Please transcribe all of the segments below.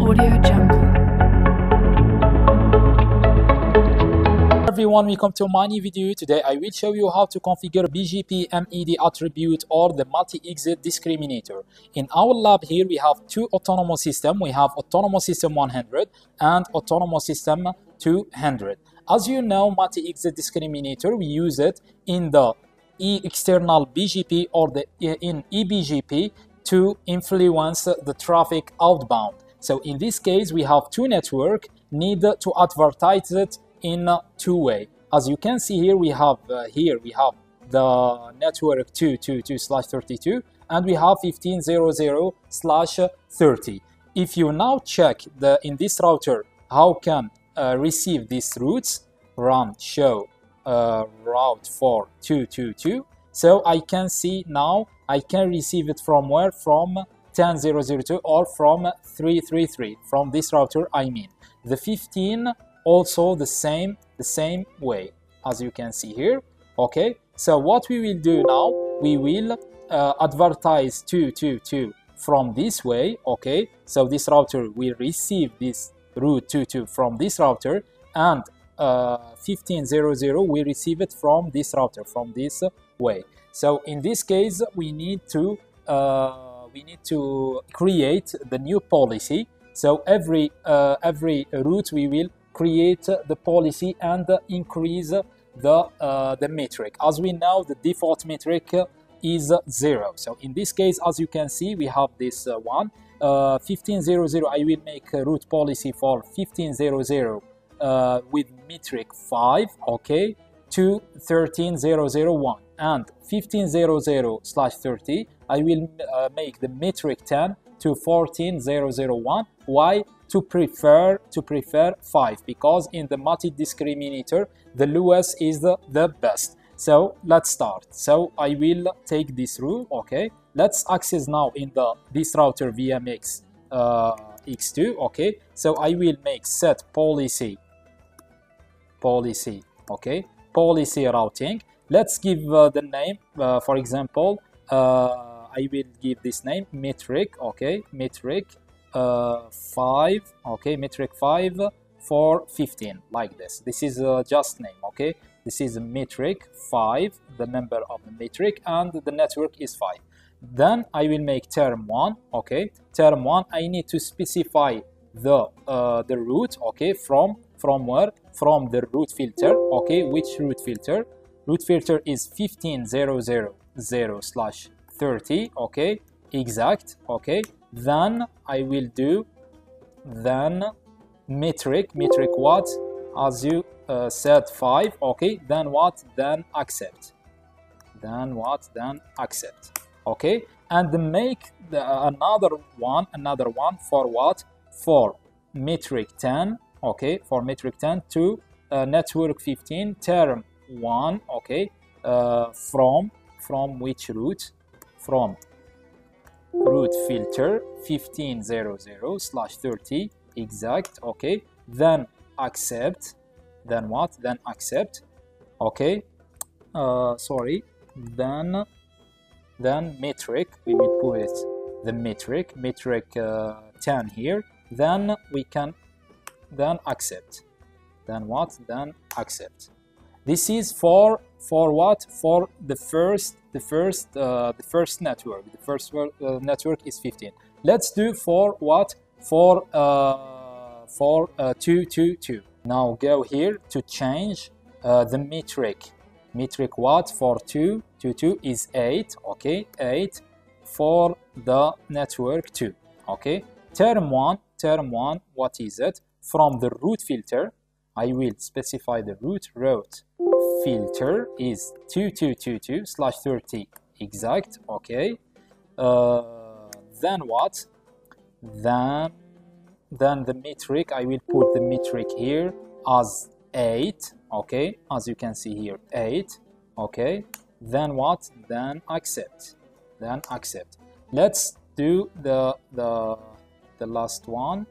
Audio everyone welcome to my new video. Today i will show you how to configure bgp med attribute or the multi-exit discriminator. In our lab here we have two autonomous system. We have autonomous system 100 and autonomous system 200 as you know multi-exit discriminator we use it in the e external bgp or the in ebgp to influence the traffic outbound so in this case we have two network need to advertise it in two way. As you can see here, we have uh, here we have the network 222 slash 32 and we have 1500 slash 30. If you now check the in this router how can uh, receive these routes, run show uh, route for 222. So I can see now I can receive it from where? From 10002 or from 333 from this router I mean. The 15 also the same the same way as you can see here okay? So what we will do now we will uh, advertise 222 from this way okay? So this router will receive this route 22 from this router and uh, 1500 we receive it from this router from this way. So in this case we need to uh, we need to create the new policy so every uh, every route we will create the policy and increase the, uh, the metric. As we know, the default metric is zero. So in this case, as you can see, we have this uh, one. Uh, 1500, I will make a route policy for 1500 uh, with metric 5, okay, to 13001. And 1500 slash 30, I will uh, make the metric 10 to 14001. Why? to prefer to prefer 5 because in the multi discriminator the lowest is the, the best. So let's start. So i will take this rule okay? Let's access now in the this router vmx uh, x2 okay? So i will make set policy policy okay? Policy routing let's give uh, the name uh, for example uh, i will give this name metric okay metric uh, 5 okay metric 5 for 15 like this. This is uh, just name okay? This is metric 5 the number of the metric and the network is 5 then I will make term 1 okay? Term 1 I need to specify the uh, the route okay from from where? From the route filter okay? Which route filter route filter is 15000 slash 30 okay? Exact okay? Then I will do then metric metric what? As you uh, said 5 okay? Then what? Then accept. Then what? Then accept okay? And make the, uh, another one another one for what? For metric 10 okay? For metric 10 to uh, network 15 term 1 okay uh, from from which route? From route filter 1500 slash 30 exact okay then accept then what? Then accept okay uh, sorry then then metric we will put it the metric metric uh, 10 here then we can then accept then what? Then accept this is for for what? For the first the first uh, the first network. The first uh, network is 15 let's do for what? For uh, for uh, 222 now go here to change uh, the metric. Metric what? For 222 is 8 okay 8 for the network 2 okay term 1 term 1 what is it? From the route filter I will specify the root route filter is 2222 slash 30 exact okay. Uh, then what? Then then the metric I will put the metric here as 8 okay as you can see here 8 okay. Then what? Then accept then accept. Let's do the the the last one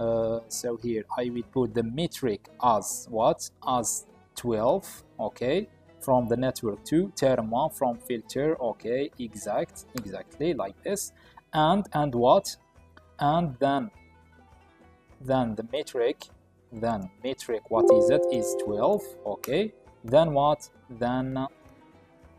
uh, so here I will put the metric as what? As 12 okay. From the network to term 1 from filter okay exact exactly like this. And and what? And then then the metric then metric what is it? Is 12 okay. Then what? Then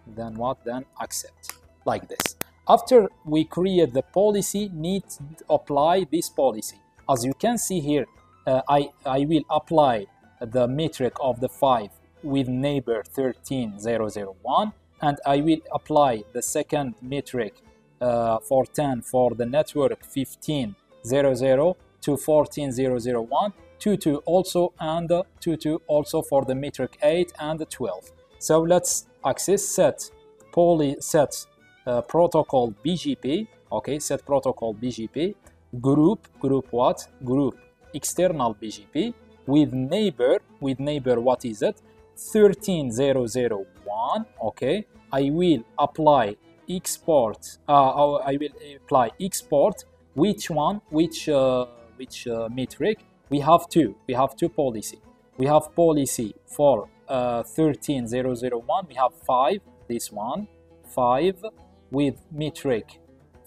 then what? Then accept like this. After we create the policy need to apply this policy as you can see here uh, I, I will apply the metric of the 5 with neighbor 13001 and I will apply the second metric uh, for 10 for the network 1500 to 14001 22 also and 22 also for the metric 8 and 12 so let's access set poly set uh, protocol BGP okay set protocol BGP group group what? Group external BGP with neighbor with neighbor what is it? 13001 okay. I will apply export uh, I will apply export which one which uh, which uh, metric? We have two we have two policy. We have policy for uh, 13001 we have five this one five with metric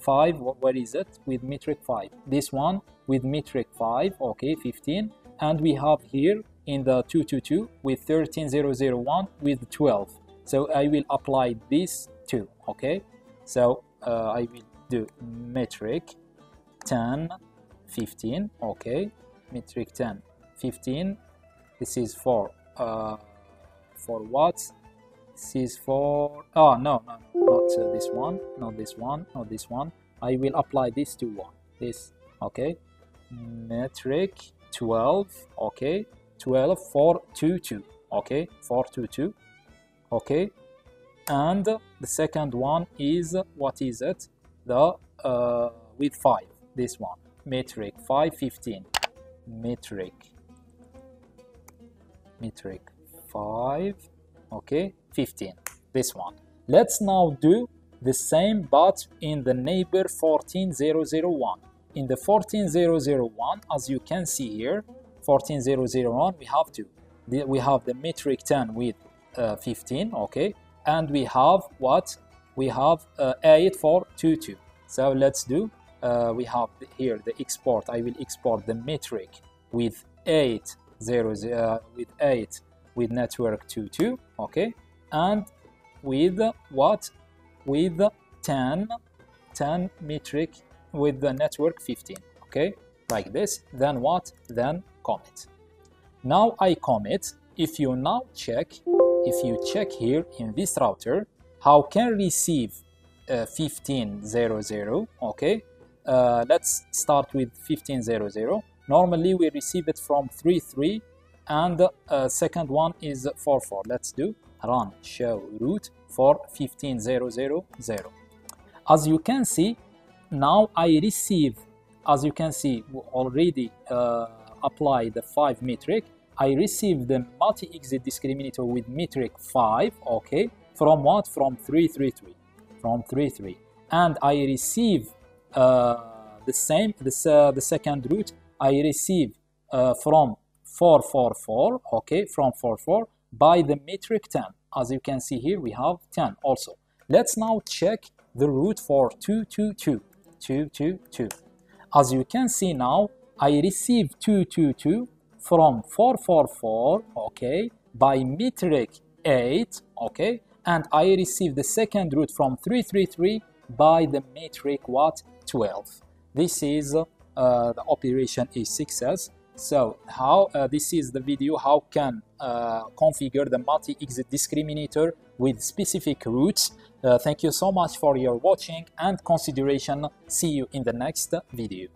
5 what is it? With metric 5 this one with metric 5 okay 15 and we have here in the 222 with 13001 with 12 so I will apply this two okay? So uh, I will do metric 10 15 okay? Metric 10 15 this is for uh, for what this is for oh no no not uh, this one not this one not this one. I will apply this to one. This okay. Metric 12 okay. 12 for 2 2 okay. 4 2 2 okay. And the second one is what is it? The uh, with 5 this one. Metric 515 metric. Metric 5 okay 15 this one. Let's now do the same but in the neighbor 14001 in the 14001 as you can see here 14001 we have two we have the metric 10 with uh, 15 okay? And we have what? We have uh, 8 for 22 so let's do uh, we have here the export. I will export the metric with 8 0, uh, with 8 with network 22 okay and with what? With 10 10 metric with the network 15 okay? Like this then what? Then commit. Now I commit. If you now check if you check here in this router how can receive uh, 1500 okay? Uh, let's start with 1500 normally we receive it from 33 and uh, second one is 44 let's do run show route for 15000 as you can see now I receive as you can see already uh, apply the 5 metric. I receive the multi-exit discriminator with metric 5 okay? From what? From 333 from 33 and I receive uh, the same this, uh, the second route I receive uh, from 444 okay? From 44 by the metric 10 as you can see here we have 10 also. Let's now check the route for 222 222 as you can see now I receive 222 from 444 okay by metric 8 okay and I receive the second route from 333 by the metric what 12 this is uh, the operation is success so how uh, this is the video how can uh, configure the multi-exit discriminator with specific routes. Uh, thank you so much for your watching and consideration. See you in the next video.